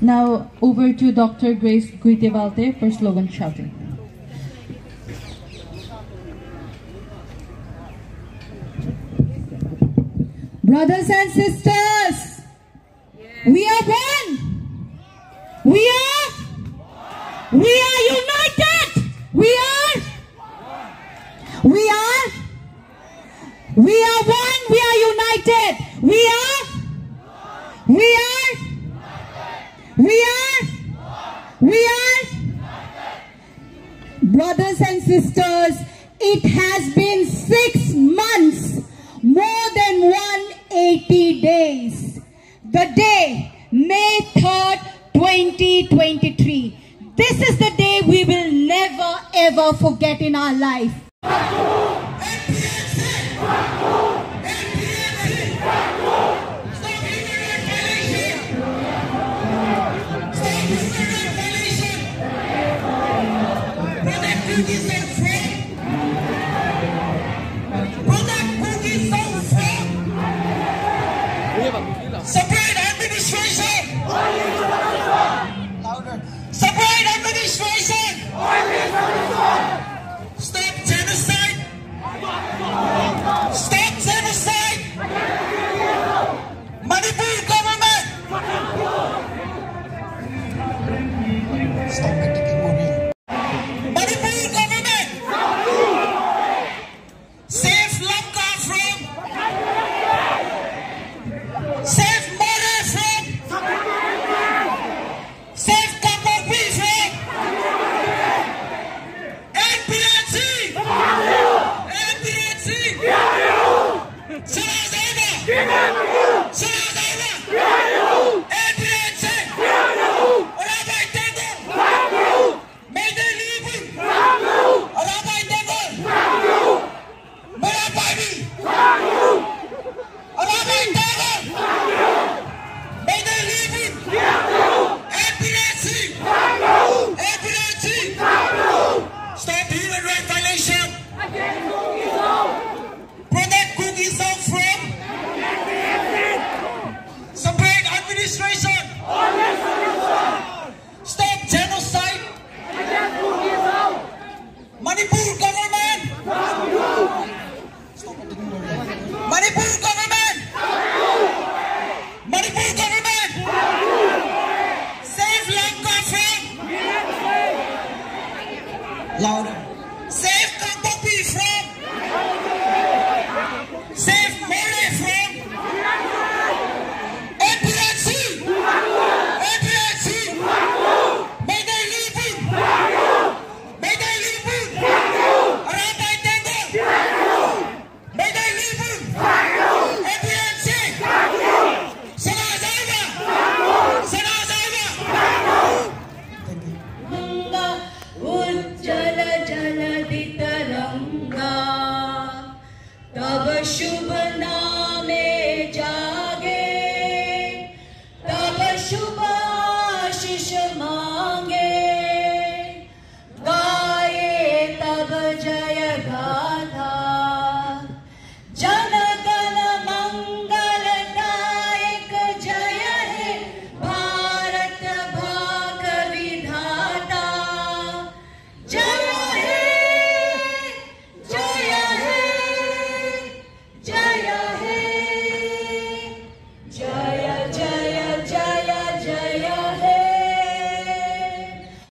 Now over to Dr. Grace Guitevalte for slogan shouting. Brothers and sisters, we are one. We are, we are united. We are, we are, we are one. We are united. We are, we are, we are, we are. Brothers and sisters, it has been six months, more than 180 days. The day, May 3rd, 2023. This is the day we will never ever forget in our life. Separate administration! Louder. Separate administration! Sarazava Sarazava That will be from शुभ नामे जागे। तब शुभ आशिष मा